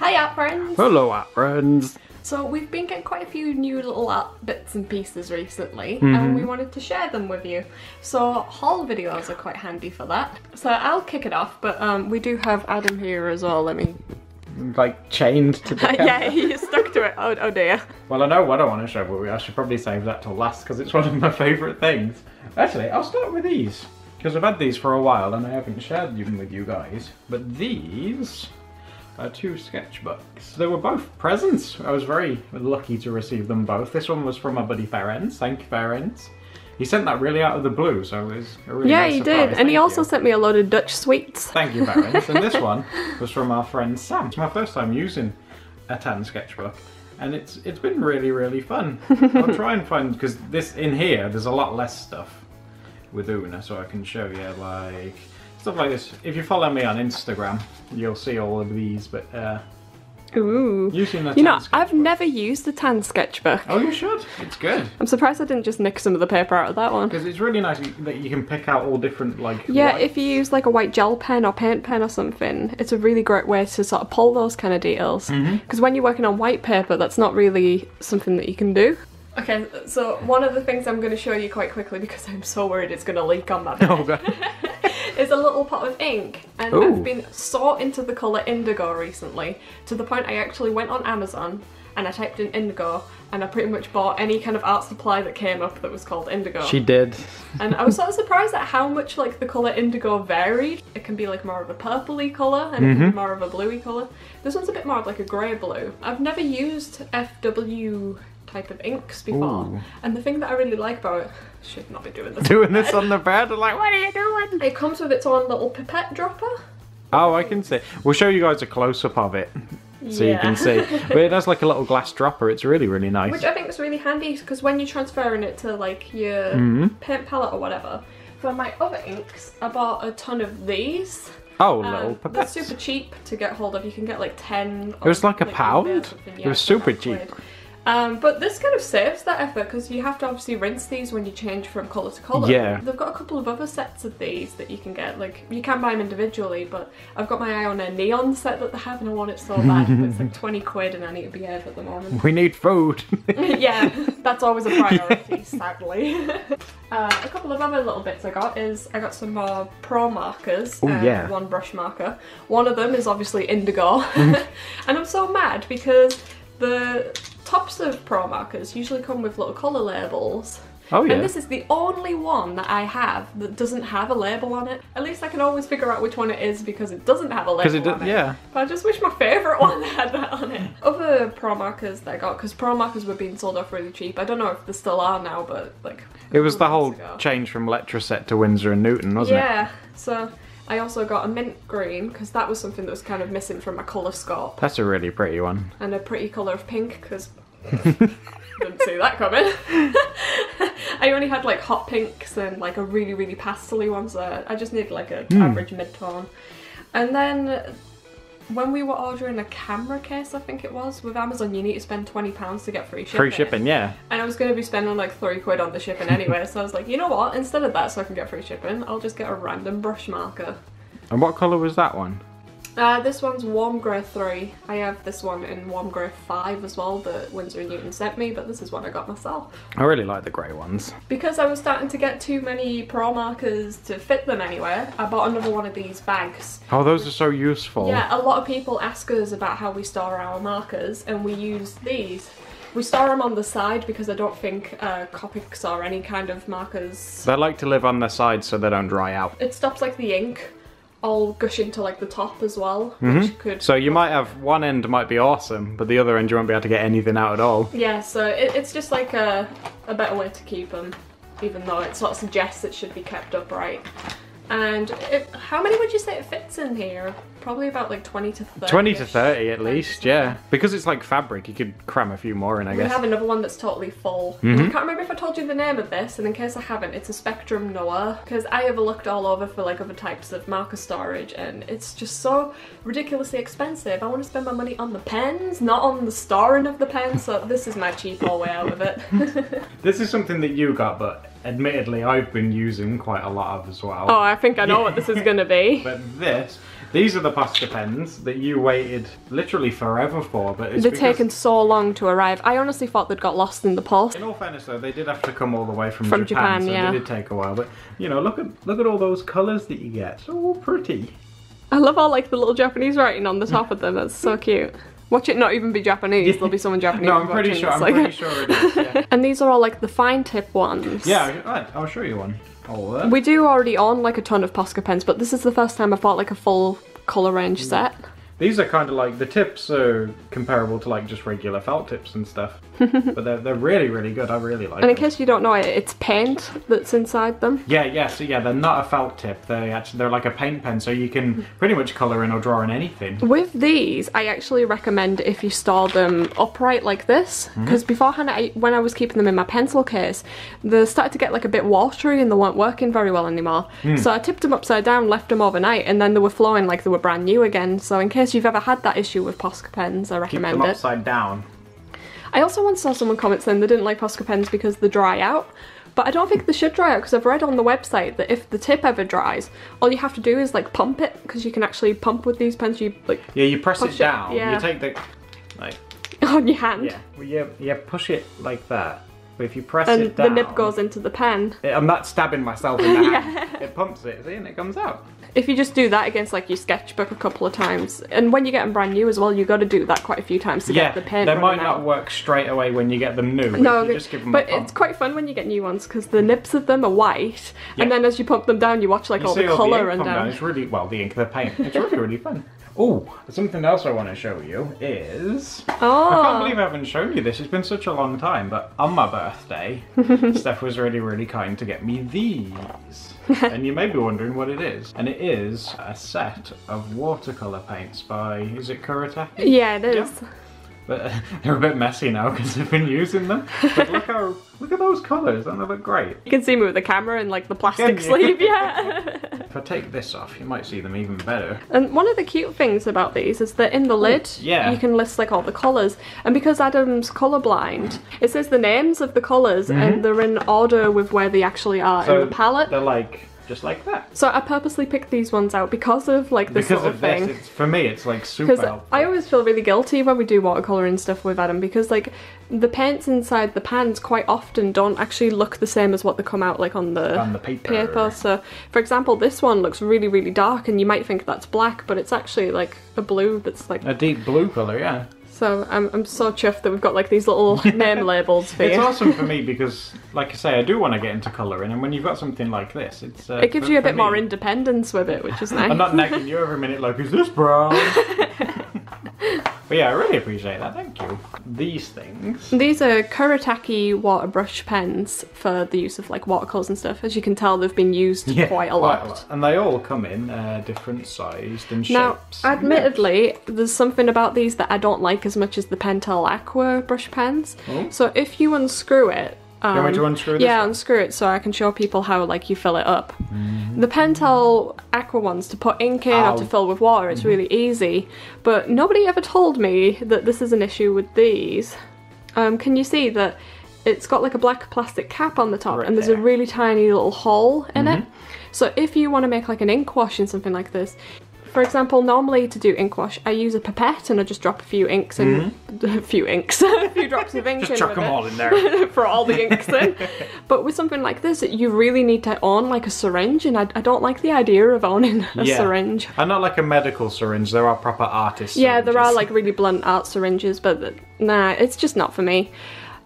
Hi art friends! Hello, art friends. So we've been getting quite a few new little art bits and pieces recently Mm-hmm. and we wanted to share them with you. So haul videos are quite handy for that. So I'll kick it off but um, we do have Adam here as well, let me... Like chained to the camera. yeah, he stuck to it, oh, oh dear. Well, I know what I want to show, but I should probably save that till last because it's one of my favourite things. Actually, I'll start with these because I've had these for a while and I haven't shared them with you guys. But these are two sketchbooks. They were both presents. I was very lucky to receive them both. This one was from my buddy Ferenc. Thank you, Ferenc. He sent that really out of the blue, so it was a really Yeah, nice he surprise. did. And Thank he you. also sent me a load of Dutch sweets. Thank you, Ferenc. and this one was from our friend Sam. It's my first time using a tan sketchbook, and it's it's been really really fun. I'll try and find because this in here there's a lot less stuff with Una, so I can show you like stuff like this. If you follow me on Instagram, you'll see all of these. But uh, Ooh. using the You know, tan I've never used the tan sketchbook. Oh, you should. It's good I'm surprised I didn't just nick some of the paper out of that one. because it's really nice that you can pick out all different like. Yeah, light- if you use like a white gel pen or paint pen or something, it's a really great way to sort of pull those kind of details. Mm-hmm. Because when you're working on white paper, that's not really something that you can do. Okay, so one of the things I'm going to show you quite quickly because I'm so worried it's going to leak on my bed Oh god. is a little pot of ink. And Ooh. I've been so into the colour indigo recently to the point I actually went on Amazon and I typed in indigo and I pretty much bought any kind of art supply that came up that was called indigo. She did. And I was sort of surprised at how much like the colour indigo varied. It can be like more of a purpley colour and it can be mm-hmm. more of a bluey colour. This one's a bit more of like a grey blue. I've never used FW type of inks before. Ooh. And the thing that I really like about it should not be doing this. Doing this on the bed, I'm like, what are you doing? It comes with its own little pipette dropper. Oh, I can see. We'll show you guys a close up of it so you can see. But it has like a little glass dropper. It's really, really nice. Which I think is really handy because when you're transferring it to like your Mhm. paint palette or whatever. For my other inks, I bought a ton of these. Oh, Um, little they're super cheap to get hold of. You can get like 10. It was like a on pound? something, It was super cheap. quid. Um, but this kind of saves that effort because you have to obviously rinse these when you change from colour to colour. Yeah. They've got a couple of other sets of these that you can get. Like, you can buy them individually, but I've got my eye on a neon set that they have and I want it so bad. it's like 20 quid and I need to behave at the moment. We need food. yeah, that's always a priority, sadly. uh, a couple of other little bits I got is I got some more pro markers. Oh, and yeah. One brush marker. One of them is obviously indigo. and I'm so mad because the tops of pro markers usually come with little colour labels. Oh, yeah. And this is the only one that I have that doesn't have a label on it. At least I can always figure out which one it is because it doesn't have a label it on it. yeah. But I just wish my favourite one had that on it. Other pro markers that I got, because pro markers were being sold off really cheap. I don't know if they still are now, but like. It was the whole ago. change from Letraset to Winsor and Newton, wasn't it? Yeah, so I also got a mint green, because that was something that was kind of missing from my colour scope. That's a really pretty one. And a pretty colour of pink, because. Didn't see that coming. I only had like hot pinks and like a really, really pastel one, so I just needed like a Hmm. average mid tone. And then when we were ordering a camera case, I think it was, with Amazon, you need to spend £20 to get free shipping. Free shipping, yeah. And I was going to be spending like three quid on the shipping anyway, so I was like, you know what? Instead of that, so I can get free shipping, I'll just get a random brush marker. And what colour was that one? Uh, this one's Warm Grey 3. I have this one in Warm Grey 5 as well that Winsor & Newton sent me, but this is one I got myself. I really like the grey ones. Because I was starting to get too many pro markers to fit them anywhere, I bought another one of these bags. Oh, those are so useful. Yeah, a lot of people ask us about how we store our markers, and we use these. We store them on the side because I don't think uh, Copics or any kind of markers. They like to live on the side so they don't dry out. It stops like the ink all gushing to like the top as well, which could. Mm-hmm. So you might have one end might be awesome, but the other end you won't be able to get anything out at all. Yeah, so it, it's just like a, a better way to keep them, even though it sort of suggests it should be kept upright. And it, how many would you say it fits in here? Probably about like 20 to 30. 20 to 30 at least, yeah. Because it's like fabric, you could cram a few more in, I We guess. We have another one that's totally full. Mm-hmm. I can't remember if I told you the name of this, and in case I haven't, it's a Spectrum Noir. Because I have looked all over for like other types of marker storage, and it's just so ridiculously expensive. I want to spend my money on the pens, not on the storing of the pens. So this is my cheap all way out of it. This is something that you got, but admittedly I've been using quite a lot of as well. oh, I think I know what this is gonna be. But this, These are the Posca pens that you waited literally forever for, but it's They're because- taken so long to arrive. I honestly thought they'd got lost in the post. In all fairness, though, they did have to come all the way from, From Japan, Japan, so yeah. it did take a while. But you know, look at look at all those colours that you get. So pretty. I love all like the little Japanese writing on the top of them. That's so cute. Watch it not even be Japanese. There'll be someone Japanese. No, I'm pretty sure. I'm like- pretty sure it is. Yeah, And these are all like the fine tip ones. yeah I'll show you one. Oh. We do already own like a ton of Posca pens, but this is the first time I've bought like a full colour Mm. range set. These are kind of like the tips are comparable to like just regular felt tips and stuff, but they're they're really really good. I really like. And in them. case you don't know it, it's paint that's inside them. Yeah, yeah, so yeah, they're not a felt tip. They actually they're like a paint pen, so you can pretty much colour in or draw in anything. With these, I actually recommend if you store them upright like this, because beforehand, I, when I was keeping them in my pencil case, they started to get like a bit watery and they weren't working very well anymore. Hmm. So I tipped them upside down, left them overnight, and then they were flowing like they were brand new again. So in case you've ever had that issue with Posca pens, I recommend Keep them it. upside down. I also once saw someone comment saying they didn't like Posca pens because they dry out. But I don't think they should dry out because I've read on the website that if the tip ever dries, all you have to do is like pump it because you can actually pump with these pens. You like Yeah, you press it it, down. yeah. You take the like on your hand, yeah, well, yeah, yeah, push it like that. But if you press and it the down, nib goes into the pen. I'm not stabbing myself in the hand. It pumps it, see, and it comes out. If you just do that against like your sketchbook a couple of times, and when you get them brand new as well, you got to do that quite a few times to Yeah, get the paint. they might not out. work straight away when you get them new. No, you just give them but it's quite fun when you get new ones because the nibs of them are white, Yeah. and then as you pump them down, you watch like You all the all ink run come down. It's really well the ink, the paint. It's really really fun. Oh, something else I want to show you is Oh. I can't Oh, believe I haven't shown you this. It's been such a long time, but on my birthday, Steph was really, really kind to get me these. and you may be wondering what it is. And it is a set of watercolor paints by, is it Kuretake? yeah, it is. But uh, they're a bit messy now because I've been using them. But look how, look at those colors, and they look great. You can see me with the camera and like the plastic sleeve, yeah. If I take this off, you might see them even better. and one of the cute things about these is that in the lid, Oh, yeah. you can list like all the colours. And because Adam's colourblind, it says the names of the colours and they're in order with where they actually are Mm-hmm. So in the palette. they're like, just like that. So I purposely picked these ones out because of like this Because little of thing. this, it's, for me, it's like super helpful. I always feel really guilty when we do watercoloring stuff with Adam because like the paints inside the pans quite often don't actually look the same as what they come out like on the, On the paper. So for example, this one looks really really dark and you might think that's black, but it's actually like a blue that's like. A deep blue color, yeah. So I'm I'm so chuffed that we've got like these little name labels for you. It's awesome for me because, like I say, I do want to get into colouring, and when you've got something like this, it's uh, It gives for- you a bit more independence with it, which is nice. I'm not nagging you every minute like, is this brown? but yeah, I really appreciate that. Thank you. These things. These are Kuretake water brush pens for the use of like watercolours and stuff. As you can tell, they've been used quite a lot. And they all come in uh, different sized and Now, shapes. admittedly, there's something about these that I don't like as much as the Pentel Aqua brush pens. Oh. So if you unscrew it, um, you want to unscrew this yeah, one? unscrew it so I can show people how like you fill it up. Mm-hmm. The Pentel Aqua ones to put ink in Ow. or to fill with water, Mm-hmm. it's really easy. But nobody ever told me that this is an issue with these. Um, can you see that it's got like a black plastic cap on the top Right and there's there. Mm-hmm. a really tiny little hole in it? So if you want to make like an ink wash in something like this, for example, normally to do ink wash, I use a pipette and I just drop a few inks in, mm-hmm. a few inks, a few drops of ink. Just in chuck them it all in there. for all the inks in. But with something like this, you really need to own like a syringe, and I, I don't like the idea of owning a Yeah. syringe. And not like a medical syringe, there are proper artists. Yeah, there are like really blunt art syringes, but nah, it's just not for me.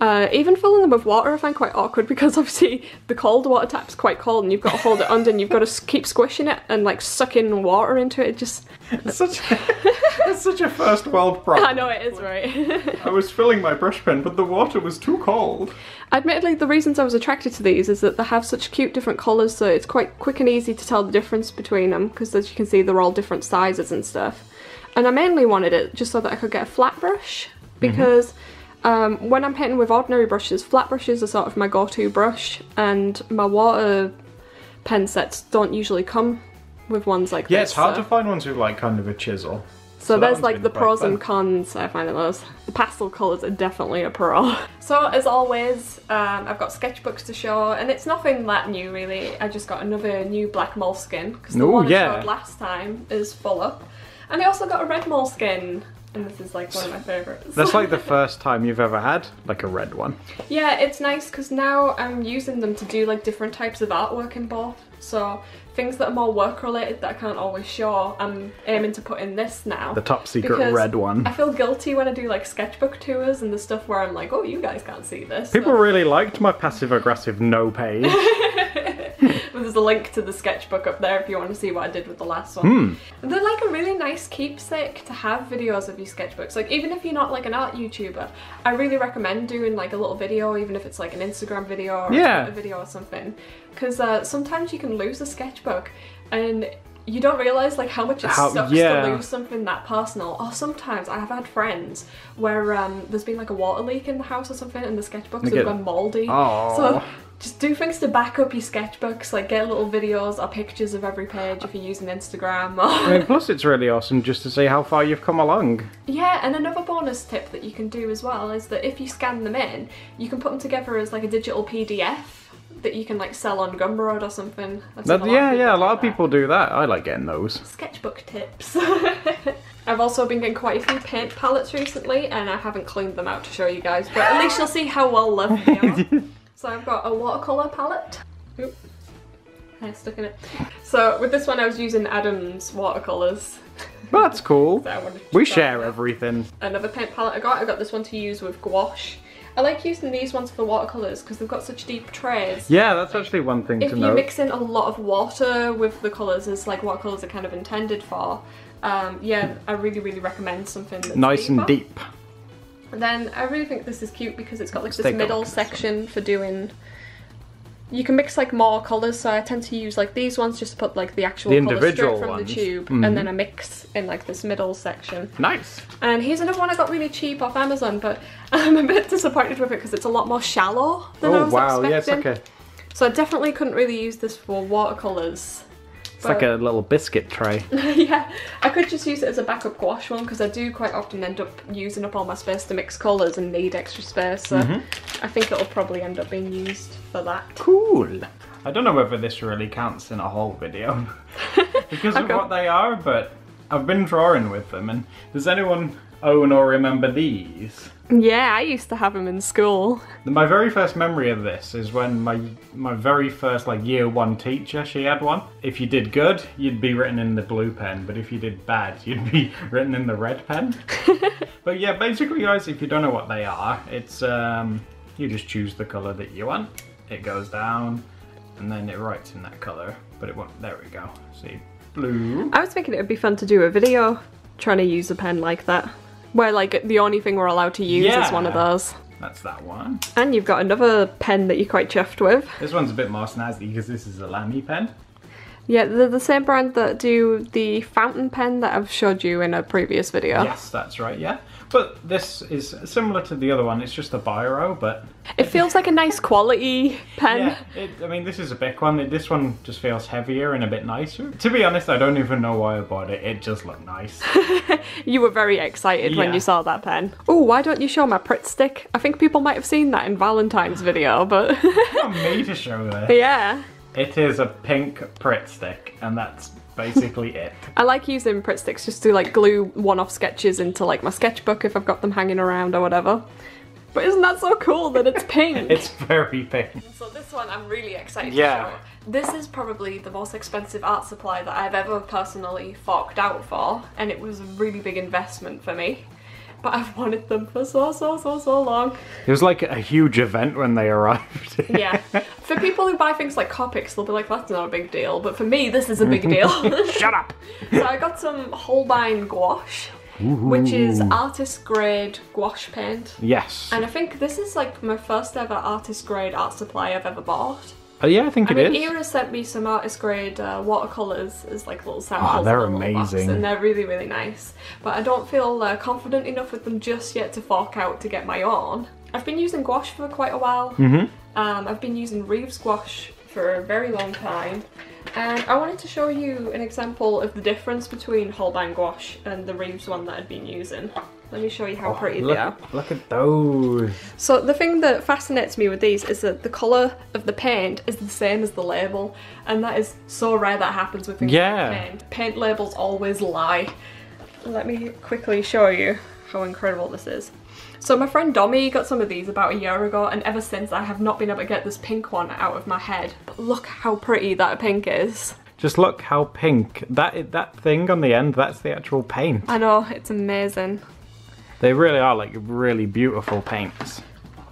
Uh, even filling them with water I find quite awkward because obviously the cold water tap's quite cold and you've got to hold it under and you've got to keep squishing it and like sucking water into it. It just, It's such, it's such a first world problem. I know it is right. I was filling my brush pen, but the water was too cold. Admittedly, the reasons I was attracted to these is that they have such cute different colours, so it's quite quick and easy to tell the difference between them, because as you can see, they're all different sizes and stuff. And I mainly wanted it just so that I could get a flat brush, because um, when I'm painting with ordinary brushes, flat brushes are sort of my go-to brush, and my water pen sets don't usually come with ones like Yeah, this. Yeah, it's hard so- to find ones with like kind of a chisel. So, that there's like the pros and cons I find in those. The pastel colours are definitely a pro. So as always, um, I've got sketchbooks to show and it's nothing that new really. I just got another new black Moleskine because the Ooh, one yeah. I showed last time is full up. And I also got a red Moleskine and this is like one of my favourites. That's like the first time you've ever had like a red one. Yeah, it's nice because now I'm using them to do like different types of artwork in both. So things that are more work related that I can't always show, I'm aiming to put in this now. The top secret red one. I feel guilty when I do like sketchbook tours and the stuff where I'm like, oh, you guys can't see this. People So- really liked my passive aggressive no page. There's a link to the sketchbook up there if you want to see what I did with the last one. Hmm. They're like a really nice keepsake to have videos of your sketchbooks. Like even if you're not like an art YouTuber, I really recommend doing like a little video, even if it's like an Instagram video or Yeah. a video or something. Because uh, sometimes you can lose a sketchbook and you don't realise like how much it How- sucks yeah. to lose something that personal. Or sometimes I have had friends where um, there's been like a water leak in the house or something and the sketchbooks have gone mouldy. Aw. So just do things to back up your sketchbooks, like get little videos or pictures of every page if you're using Instagram. I mean, plus it's really awesome just to see how far you've come along. yeah, and another bonus tip that you can do as well is that if you scan them in, you can put them together as like a digital PDF that you can like sell on Gumroad or something. That, yeah, yeah, a lot of people do that. I like getting those. sketchbook tips. I've also been getting quite a few paint palettes recently and I haven't cleaned them out to show you guys, but at least you'll see how well loved they are. so I've got a watercolour palette. Oop. Hair stuck in it. So with this one I was using Adam's watercolours. That's cool. So I wanted to We share that. everything. Another paint palette I got, I got this one to use with gouache. I like using these ones for watercolours because they've got such deep trays. Yeah, that's actually one thing if to you mix in a lot of water with the colours as like what colours are kind of intended for, um, yeah, I really really recommend something that's nice and deep. And then I really think this is cute because it's got like Let's this middle section for doing. You can mix like more colours, so I tend to use like these ones just to put like the actual The individual straight from ones. the tube, Mhm. and then I mix in like this middle section. Nice. And here's another one I got really cheap off Amazon, but I'm a bit disappointed with it because it's a lot more shallow than I Oh was wow, yeah, it's expecting. like a So I definitely couldn't really use this for watercolours. It's like a little biscuit tray. yeah, I could just use it as a backup gouache one because I do quite often end up using up all my space to mix colours and need extra space. So Mm-hmm. I think it'll probably end up being used for that. Cool. I don't know whether this really counts in a whole video because of what they are, but I've been drawing with them. And does anyone own or remember these? Yeah, I used to have them in school. My very first memory of this is when my my very first like year one teacher she had one. If you did good, you'd be written in the blue pen, but if you did bad, you'd be written in the red pen. but yeah, basically, guys, if you don't know what they are, it's um you just choose the color that you want. It goes down, and then it writes in that color. But it won't. There we go. See, blue. I was thinking it would be fun to do a video trying to use a pen like that. Where like the only thing we're allowed to use is one of those. That's that one. And you've got another pen that you're quite chuffed with. This one's a bit more snazzy because this is a Lamy pen. Yeah, they're the same brand that do the fountain pen that I've showed you in a previous video. Yes, that's right. Yeah, but this is similar to the other one. It's just a biro, but It feels like a nice quality pen. yeah, it, I mean, this is a big one. This one just feels heavier and a bit nicer. To be honest, I don't even know why I bought it. It just looked nice. You were very excited when you saw that pen. Oh, why don't you show my Pritt stick? I think people might have seen that in Valentine's video, but Not me to show this. yeah. It is a pink Pritt stick, and that's basically it. I like using Pritt sticks just to like glue one-off sketches into like my sketchbook if I've got them hanging around or whatever. But isn't that so cool that it's pink? It's very pink. So this one I'm really excited Yeah. to show. This is probably the most expensive art supply that I've ever personally forked out for, and it was a really big investment for me. But I've wanted them for so, so, so, so long. It was like a huge event when they arrived. Yeah. For people who buy things like Copics, they'll be like, that's not a big deal. But for me, this is a big deal. Shut up! so I got some Holbein gouache, which is artist grade gouache paint. Yes. And I think this is like my first ever artist grade art supply I've ever bought. Oh, yeah, I think I it mean, is. Era sent me some artist grade uh, watercolors as like little samples. Oh, they're in a little box, amazing. and they're really really nice. But I don't feel uh, confident enough with them just yet to fork out to get my own. I've been using gouache for quite a while. Mm-hmm. Um, I've been using Reeves gouache for a very long time. And I wanted to show you an example of the difference between Holbein gouache and the Reeves one that I'd been using. Let me show you how oh, pretty Oh, look, they are. look at those. So the thing that fascinates me with these is that the colour of the paint is the same as the label and that is so rare that happens with things Yeah. like paint. Paint labels always lie. Let me quickly show you how incredible this is. So my friend Dommy got some of these about a year ago and ever since I have not been able to get this pink one out of my head. But look how pretty that pink is. Just look how pink that that thing on the end. That's the actual paint. I know, it's amazing. They really are like really beautiful paints.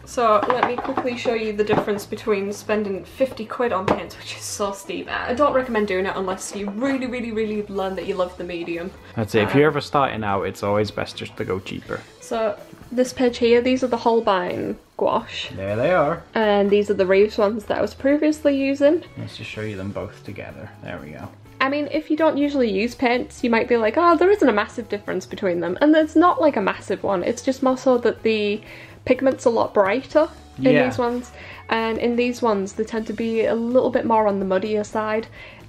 So let me quickly show you the difference between spending 50 quid on paints, which is so steep. I don't recommend doing it unless you really, really, really learn that you love the medium. That's it. If you're um, ever starting out, it's always best just to go cheaper. So this page here, these are the Holbein gouache, There they are. and these are the Reeves ones that I was previously using. Let's just show you them both together. There we go. I mean, if you don't usually use paints, you might be like, oh, there isn't a massive difference between them. And there's not like a massive one. It's just more so that the pigment's a lot brighter in Yeah. these ones. And in these ones, they tend to be a little bit more on the muddier side.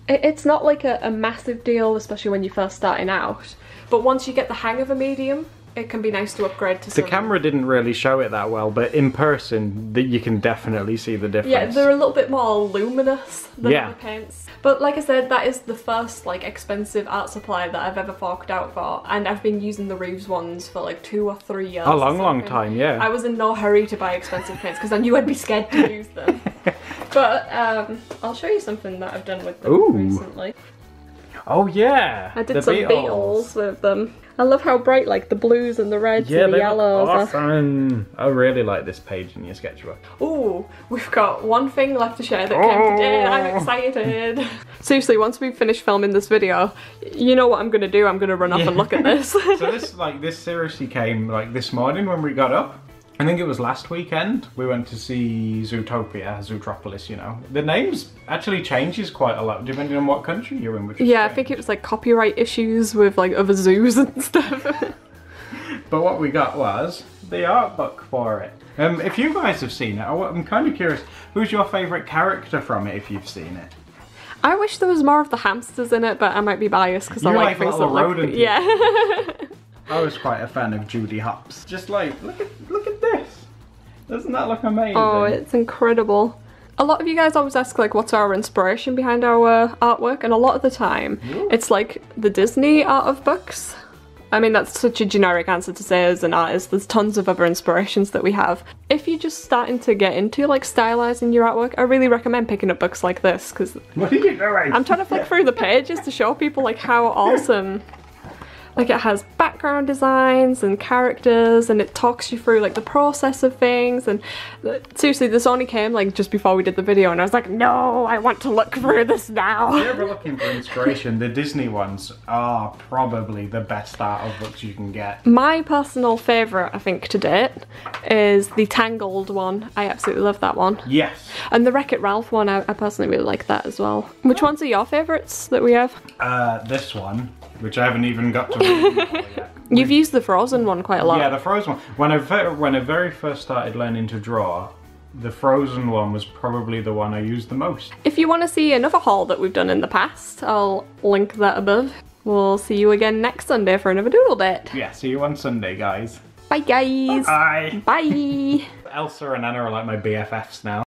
It's not like a, a massive deal, especially when you're first starting out. But once you get the hang of a medium, it can be nice to upgrade to The camera didn't really show it that well, but in person, th- you can definitely see the difference. Yeah, they're a little bit more luminous than Yeah. other paints. But like I said, that is the first like expensive art supply that I've ever forked out for, and I've been using the Reeves ones for like two or three years. a long, long time. Yeah. I was in no hurry to buy expensive paints because I knew I'd be scared to use them. but um, I'll show you something that I've done with them Ooh. recently. Oh yeah. I did the some Beatles with them. I love how bright like the blues and the reds Yeah, and the yellows are. awesome. I really like this page in your sketchbook. Oh, we've got one thing left to share that came today. I'm Oh. excited. Seriously, once we finish filming this video, you know what I'm gonna do? I'm gonna run up and look at this. so this like this seriously came like this morning when we got up. I think it was last weekend. We went to see Zootopia, Zootropolis. You know, the names actually changes quite a lot depending on what country you're in. Which yeah, I think it was like copyright issues with like other zoos and stuff. But what we got was the art book for it. Um, if you guys have seen it, I- I'm kind of curious. Who's your favourite character from it? If you've seen it. I wish there was more of the hamsters in it, but I might be biased because I like, like things that look. Yeah. I was quite a fan of Judy Hopps. Just like look at look at. Doesn't that look amazing? oh, it's incredible. A lot of you guys always ask like what's our inspiration behind our uh, artwork, and a lot of the time Ooh. it's like the Disney art of books. I mean, that's such a generic answer to say as an artist. There's tons of other inspirations that we have. If you're just starting to get into like stylizing your artwork, I really recommend picking up books like this because What are you doing? I'm trying to flick through the pages to show people like how awesome. Like it has background designs and characters and it talks you through like the process of things and uh, seriously this only came like just before we did the video and I was like no I want to look through this If now. you're ever looking for inspiration, the Disney ones are probably the best art of books you can get. My personal favourite I think to date is the Tangled one. I absolutely love that one. Yes. And the Wreck-It Ralph one I, I personally really like that as well. Which ones are your favourites that we have? Uh, this one, which I haven't even got to yet. You've used the Frozen one quite a lot. Yeah, the Frozen one. When I ve- when I very first started learning to draw, the Frozen one was probably the one I used the most. If you want to see another haul that we've done in the past, I'll link that above. We'll see you again next Sunday for another doodle date. Yeah, see you on Sunday, guys. Bye guys! Bye. Bye! Elsa and Anna are like my BFFs now.